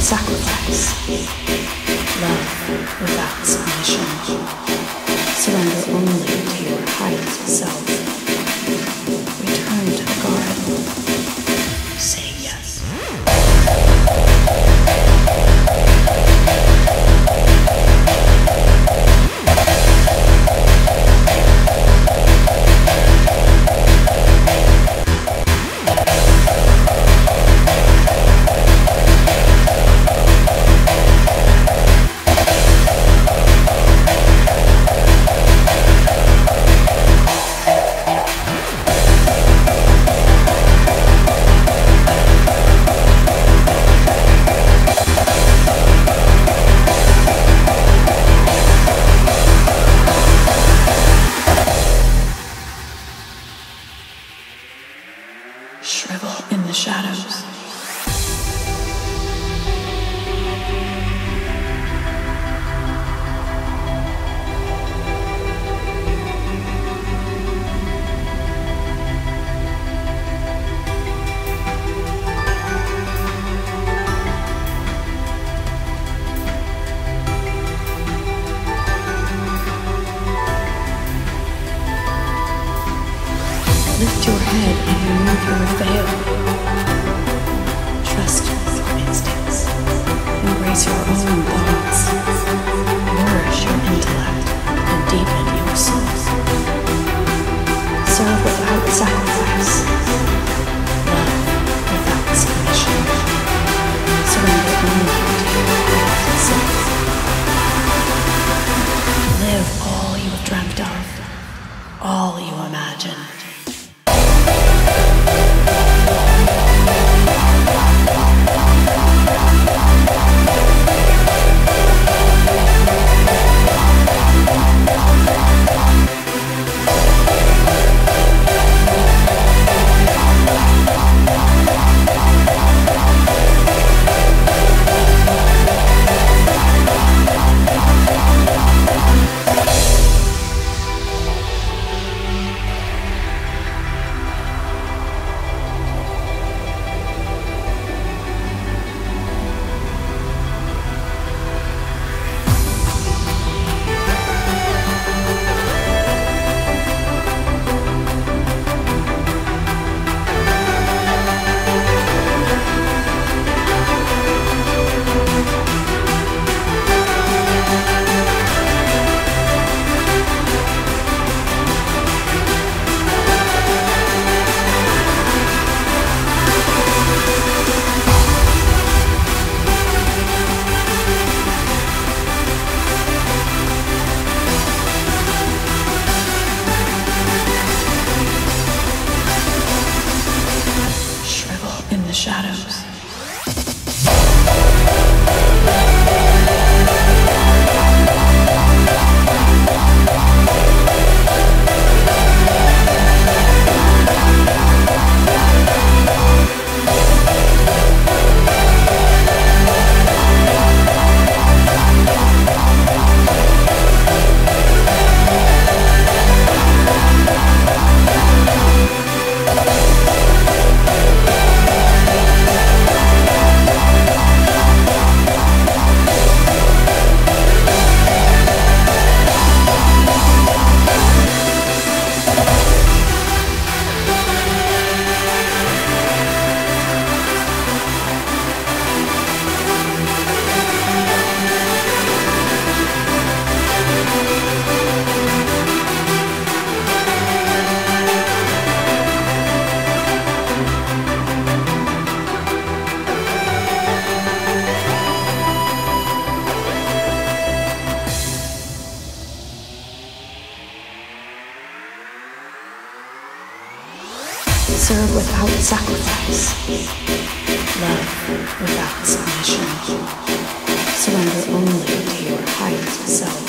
sacrifice. Love without submission. Surrender only to your highest self. Shrivel in the shadows. Serve without sacrifice. Love without submission. Surrender only to your highest self.